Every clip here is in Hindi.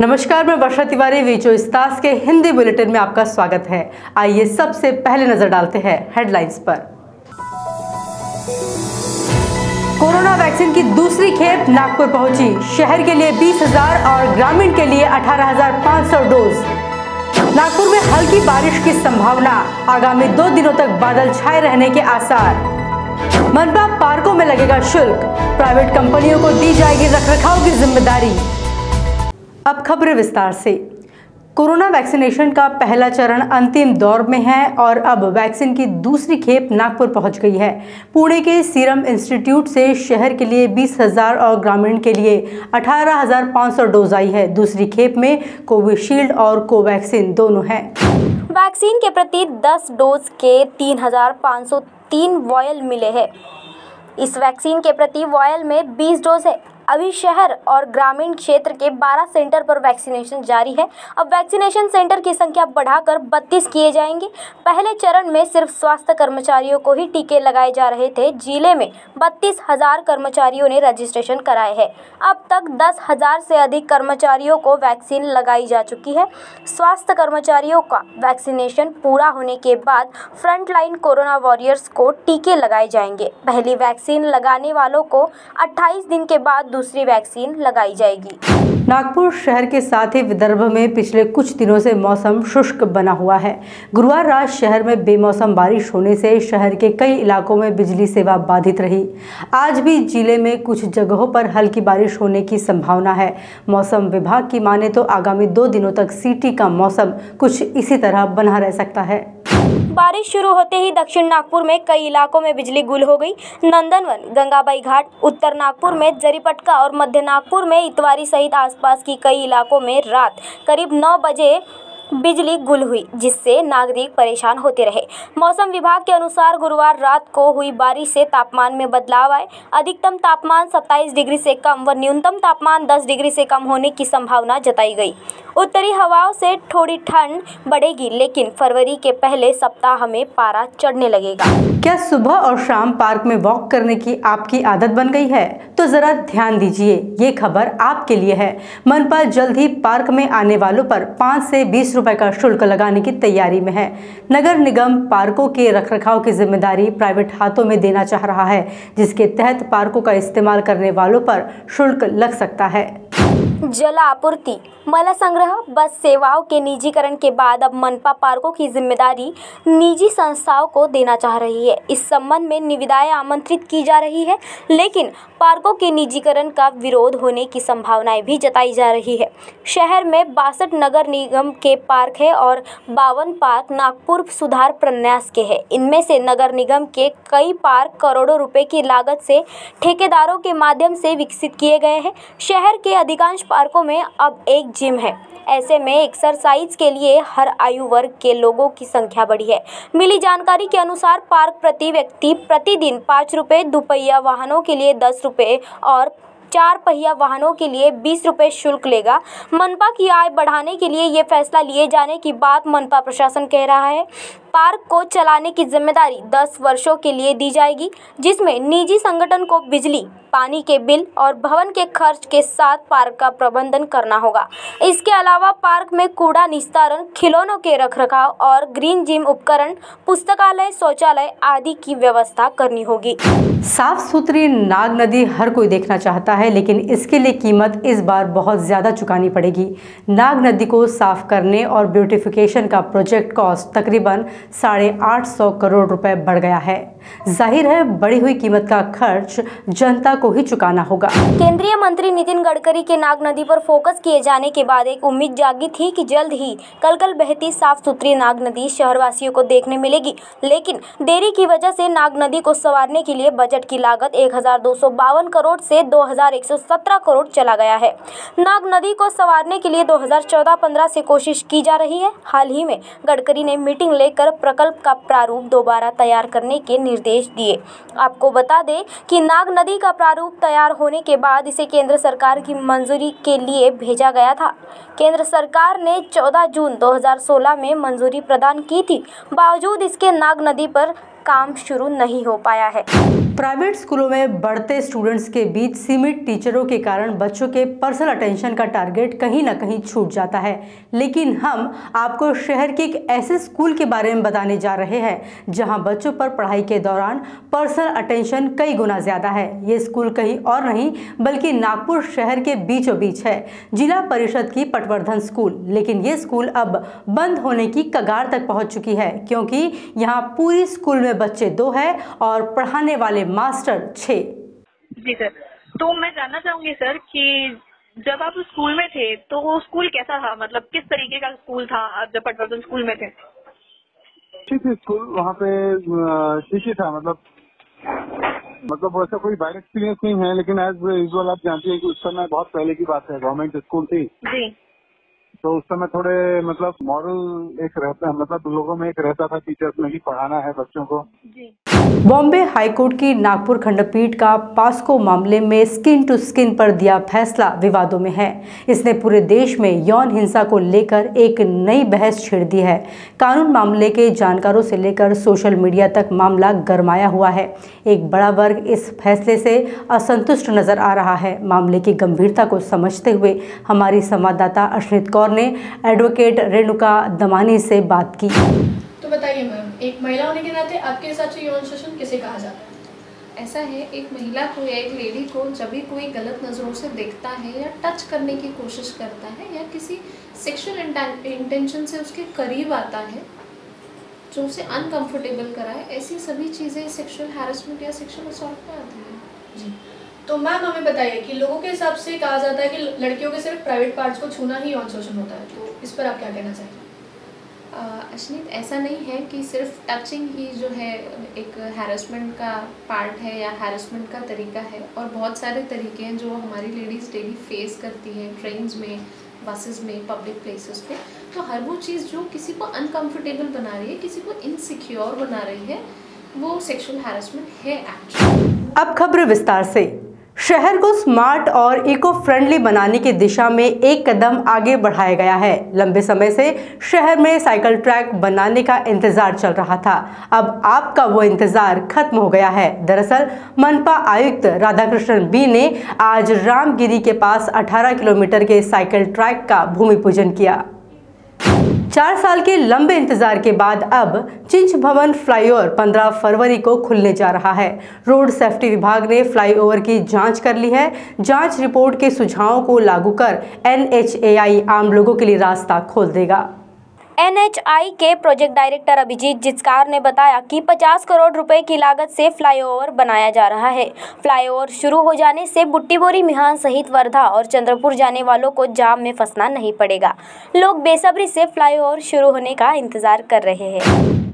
नमस्कार मैं वर्षा तिवारी वीचो इस्तास के हिंदी बुलेटिन में आपका स्वागत है। आइए सबसे पहले नज़र डालते हैं हेडलाइंस पर। कोरोना वैक्सीन की दूसरी खेप नागपुर पहुँची। शहर के लिए 20,000 और ग्रामीण के लिए 18,500 डोज। नागपुर में हल्की बारिश की संभावना। आगामी दो दिनों तक बादल छाए रहने के आसार। मनपा पार्कों में लगेगा शुल्क। प्राइवेट कंपनियों को दी जाएगी रखरखाव की ज़िम्मेदारी। अब खबरें विस्तार से। कोरोना वैक्सीनेशन का पहला चरण अंतिम दौर में है और अब वैक्सीन की दूसरी खेप नागपुर पहुँच गई है। पुणे के सीरम इंस्टीट्यूट से शहर के लिए 20,000 और ग्रामीण के लिए 18,500 डोज आई है। दूसरी खेप में कोविशील्ड और कोवैक्सीन दोनों हैं। वैक्सीन के प्रति 10 डोज के 3,503 वॉयल मिले हैं। इस वैक्सीन के प्रति वॉयल में 20 डोज है। अभी शहर और ग्रामीण क्षेत्र के 12 सेंटर पर वैक्सीनेशन जारी है। अब वैक्सीनेशन सेंटर की संख्या बढ़ाकर 32 किए जाएँगे। पहले चरण में सिर्फ़ स्वास्थ्य कर्मचारियों को ही टीके लगाए जा रहे थे। ज़िले में बत्तीस हज़ार कर्मचारियों ने रजिस्ट्रेशन कराए हैं। अब तक दस हज़ार से अधिक कर्मचारियों को वैक्सीन लगाई जा चुकी है। स्वास्थ्य कर्मचारियों का वैक्सीनेशन पूरा होने के बाद फ्रंटलाइन कोरोना वॉरियर्स को टीके लगाए जाएँगे। पहली वैक्सीन लगाने वालों को 28 दिन के बाद दूसरी वैक्सीन लगाई जाएगी। नागपुर शहर के साथ ही विदर्भ में पिछले कुछ दिनों से मौसम शुष्क बना हुआ है। गुरुवार रात शहर में बेमौसम बारिश होने से शहर के कई इलाकों में बिजली सेवा बाधित रही। आज भी ज़िले में कुछ जगहों पर हल्की बारिश होने की संभावना है। मौसम विभाग की माने तो आगामी दो दिनों तक सिटी का मौसम कुछ इसी तरह बना रह सकता है। बारिश शुरू होते ही दक्षिण नागपुर में कई इलाकों में बिजली गुल हो गई। नंदनवन, गंगाबाई घाट, उत्तर नागपुर में जरीपटका और मध्य नागपुर में इतवारी सहित आसपास की कई इलाकों में रात करीब नौ बजे बिजली गुल हुई, जिससे नागरिक परेशान होते रहे। मौसम विभाग के अनुसार गुरुवार रात को हुई बारिश से तापमान में बदलाव आए। अधिकतम तापमान 27 डिग्री से कम व न्यूनतम तापमान 10 डिग्री से कम होने की संभावना जताई गई। उत्तरी हवाओं से थोड़ी ठंड बढ़ेगी, लेकिन फरवरी के पहले सप्ताह में पारा चढ़ने लगेगा। क्या सुबह और शाम पार्क में वॉक करने की आपकी आदत बन गई है? तो जरा ध्यान दीजिए, ये खबर आपके लिए है। मनपा जल्द ही पार्क में आने वालों पर पाँच से बीस रुपए का शुल्क लगाने की तैयारी में है। नगर निगम पार्कों के रखरखाव की ज़िम्मेदारी प्राइवेट हाथों में देना चाह रहा है, जिसके तहत पार्कों का इस्तेमाल करने वालों पर शुल्क लग सकता है। जल आपूर्ति मल संग्रह, बस सेवाओं के निजीकरण के बाद अब मनपा पार्कों की ज़िम्मेदारी निजी संस्थाओं को देना चाह रही है। इस संबंध में निविदाएँ आमंत्रित की जा रही है, लेकिन पार्कों के निजीकरण का विरोध होने की संभावनाएँ भी जताई जा रही है। शहर में बासठ नगर निगम के पार्क है और बावन पार्क नागपुर सुधार प्रन्यास के है। इनमें से नगर निगम के कई पार्क करोड़ों रुपए की लागत से ठेकेदारों के माध्यम से विकसित किए गए हैं। शहर के अधिकांश पार्कों में अब एक जिम है। ऐसे में एक्सरसाइज के लिए हर आयु वर्ग के लोगों की संख्या बढ़ी है। मिली जानकारी के अनुसार पार्क प्रति व्यक्ति प्रतिदिन पाँच रुपये दुपहिया वाहनों के लिए दस रुपये और चार पहिया वाहनों के लिए बीस रुपये शुल्क लेगा। मनपा की आय बढ़ाने के लिए ये फैसला लिए जाने की बात मनपा प्रशासन कह रहा है। पार्क को चलाने की ज़िम्मेदारी 10 वर्षों के लिए दी जाएगी, जिसमें निजी संगठन को बिजली, पानी के बिल और भवन के खर्च के साथ पार्क का प्रबंधन करना होगा। इसके अलावा पार्क में कूड़ा निस्तारण, खिलौनों के रखरखाव और ग्रीन जिम उपकरण, पुस्तकालय, शौचालय आदि की व्यवस्था करनी होगी। साफ़ सुथरी नाग नदी हर कोई देखना चाहता है, लेकिन इसके लिए कीमत इस बार बहुत ज़्यादा चुकानी पड़ेगी। नाग नदी को साफ़ करने और ब्यूटिफिकेशन का प्रोजेक्ट कॉस्ट तकरीबन साढ़े आठ सौ करोड़ रुपए बढ़ गया है। ज़ाहिर है, बढ़ी हुई कीमत का खर्च जनता को ही चुकाना होगा। केंद्रीय मंत्री नितिन गडकरी के नाग नदी पर फोकस किए जाने के बाद एक उम्मीद जागी थी कि जल्द ही कल कल बहती साफ़ सुथरी नाग नदी शहरवासियों को देखने मिलेगी। लेकिन देरी की वजह से नाग नदी को संवारने के लिए बजट की लागत एक हज़ार दो सौ बावन करोड़ से 2117 करोड़ चला गया है। नाग नदी को संवारने के लिए 2014-15 से कोशिश की जा रही है। हाल ही में गडकरी ने मीटिंग लेकर प्रकल्प का प्रारूप दोबारा तैयार करने के निर्देश दिए। आपको बता दें कि नाग नदी का प्रारूप तैयार होने के बाद इसे केंद्र सरकार की मंजूरी के लिए भेजा गया था। केंद्र सरकार ने 14 जून 2016 में मंजूरी प्रदान की थी। बावजूद इसके नाग नदी पर काम शुरू नहीं हो पाया है। प्राइवेट स्कूलों में बढ़ते स्टूडेंट्स के बीच सीमित टीचरों के कारण बच्चों के पर्सनल अटेंशन का टारगेट कहीं ना कहीं छूट जाता है। लेकिन हम आपको शहर के एक ऐसे स्कूल के बारे में बताने जा रहे हैं, जहाँ बच्चों पर पढ़ाई के दौरान पर्सनल अटेंशन कई गुना ज़्यादा है। ये स्कूल कहीं और नहीं, बल्कि नागपुर शहर के बीचों बीच है, जिला परिषद की पटवर्धन स्कूल। लेकिन ये स्कूल अब बंद होने की कगार तक पहुँच चुकी है, क्योंकि यहाँ पूरी स्कूल में बच्चे दो है और पढ़ाने वाले मास्टर छः जी सर। तो मैं जानना चाहूँगी सर कि जब आप स्कूल में थे तो वो स्कूल कैसा था? मतलब किस तरीके का स्कूल था आप जब पटवर्धन स्कूल में थे? ठीक है स्कूल वहाँ पे ठीक ही था मतलब मतलब वैसा कोई बैड एक्सपीरियंस नहीं है लेकिन एज यूजल आप जानती हैं कि उस समय बहुत पहले की बात है गवर्नमेंट स्कूल थी। जी। तो उस समय थोड़े मतलब मॉरल एक रहता मतलब लोगों में एक रहता था टीचर्स में कि पढ़ाना है बच्चों को। बॉम्बे हाईकोर्ट की नागपुर खंडपीठ का पास्को मामले में स्किन टू स्किन पर दिया फैसला विवादों में है। इसने पूरे देश में यौन हिंसा को लेकर एक नई बहस छेड़ दी है। कानून मामले के जानकारों से लेकर सोशल मीडिया तक मामला गरमाया हुआ है। एक बड़ा वर्ग इस फैसले से असंतुष्ट नज़र आ रहा है। मामले की गंभीरता को समझते हुए हमारी संवाददाता अश्रित कौर ने एडवोकेट रेणुका दमानी से बात की। तो बताइए मैम एक महिला होने के नाते आपके हिसाब से यौन शोषण किसे कहा जाता है? ऐसा है एक महिला को या एक लेडी को जब भी कोई गलत नज़रों से देखता है या टच करने की कोशिश करता है या किसी सेक्सुअल इंटेंशन से उसके करीब आता है जो उसे अनकंफर्टेबल कराए ऐसी सभी चीज़ें सेक्सुअल हैरेसमेंट या सेक्सुअल असॉल्ट में आती है। जी। तो मैम हमें बताइए कि लोगों के हिसाब से कहा जाता है कि लड़कियों के सिर्फ़ प्राइवेट पार्ट्स को छूना ही यौन शोषण होता है तो इस पर आप क्या कहना चाहेंगे? अश्नित, ऐसा नहीं है कि सिर्फ़ टचिंग ही जो है एक हैरेसमेंट का पार्ट है या हैरेसमेंट का तरीका है। और बहुत सारे तरीके हैं जो हमारी लेडीज़ डेली फेस करती हैं ट्रेन्स में बसेस में पब्लिक प्लेसेस पे। तो हर वो चीज़ जो किसी को अनकंफर्टेबल बना रही है, किसी को इनसिक्योर बना रही है, वो सेक्सुअल हैरेसमेंट है एक्चुअली अब खबर विस्तार से। शहर को स्मार्ट और इको फ्रेंडली बनाने की दिशा में एक कदम आगे बढ़ाया गया है। लंबे समय से शहर में साइकिल ट्रैक बनाने का इंतज़ार चल रहा था। अब आपका वो इंतज़ार खत्म हो गया है। दरअसल, मनपा आयुक्त राधाकृष्णन बी ने आज रामगिरी के पास 18 किलोमीटर के साइकिल ट्रैक का भूमि पूजन किया। चार साल के लंबे इंतज़ार के बाद अब चिंच भवन फ्लाईओवर 15 फरवरी को खुलने जा रहा है। रोड सेफ्टी विभाग ने फ्लाईओवर की जाँच कर ली है। जाँच रिपोर्ट के सुझावों को लागू कर एनएचएआई आम लोगों के लिए रास्ता खोल देगा। एनएचआई के प्रोजेक्ट डायरेक्टर अभिजीत जिचकार ने बताया कि 50 करोड़ रुपए की लागत से फ्लाईओवर बनाया जा रहा है। फ्लाईओवर शुरू हो जाने से बुट्टीबोरी, मिहान सहित वर्धा और चंद्रपुर जाने वालों को जाम में फंसना नहीं पड़ेगा। लोग बेसब्री से फ्लाईओवर शुरू होने का इंतज़ार कर रहे हैं।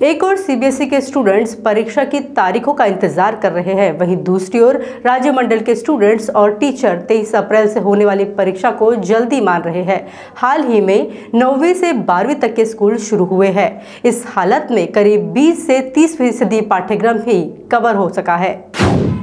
एक और सीबीएसई के स्टूडेंट्स परीक्षा की तारीखों का इंतज़ार कर रहे हैं। वहीं दूसरी ओर राज्य मंडल के स्टूडेंट्स और टीचर 23 अप्रैल से होने वाली परीक्षा को जल्दी मान रहे हैं। हाल ही में नौवीं से बारहवीं तक के स्कूल शुरू हुए हैं। इस हालत में करीब 20 से 30 फ़ीसदी पाठ्यक्रम ही कवर हो सका है।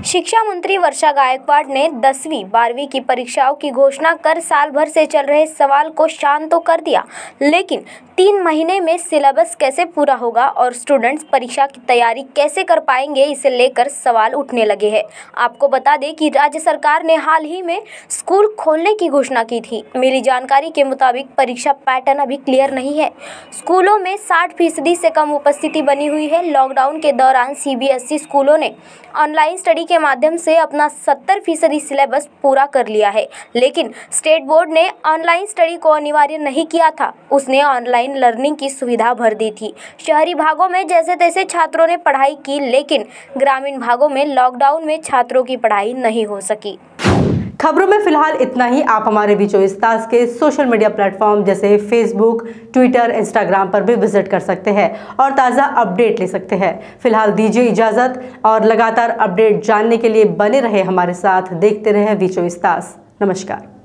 शिक्षा मंत्री वर्षा गायकवाड़ ने दसवीं, बारहवीं की परीक्षाओं की घोषणा कर साल भर से चल रहे सवाल को शांत तो कर दिया, लेकिन तीन महीने में सिलेबस कैसे पूरा होगा और स्टूडेंट्स परीक्षा की तैयारी कैसे कर पाएँगे, इसे लेकर सवाल उठने लगे हैं। आपको बता दें कि राज्य सरकार ने हाल ही में स्कूल खोलने की घोषणा की थी। मिली जानकारी के मुताबिक परीक्षा पैटर्न अभी क्लियर नहीं है। स्कूलों में साठ फ़ीसदी से कम उपस्थिति बनी हुई है। लॉकडाउन के दौरान सीबीएसई स्कूलों ने ऑनलाइन स्टडी के माध्यम से अपना सत्तर फ़ीसदी सिलेबस पूरा कर लिया है। लेकिन स्टेट बोर्ड ने ऑनलाइन स्टडी को अनिवार्य नहीं किया था। उसने ऑनलाइन लर्निंग की सुविधा भर दी थी। शहरी भागों में जैसे तैसे छात्रों ने पढ़ाई की, लेकिन ग्रामीण भागों में लॉकडाउन में छात्रों की पढ़ाई नहीं हो सकी। खबरों में फ़िलहाल इतना ही। आप हमारे बीचों इस के सोशल मीडिया प्लेटफॉर्म, जैसे फेसबुक, ट्विटर, इंस्टाग्राम पर भी विज़िट कर सकते हैं और ताज़ा अपडेट ले सकते हैं। फ़िलहाल दीजिए इजाज़त और लगातार अपडेट जानने के लिए बने रहे हमारे साथ। देखते रहे बीचो इस नमस्कार।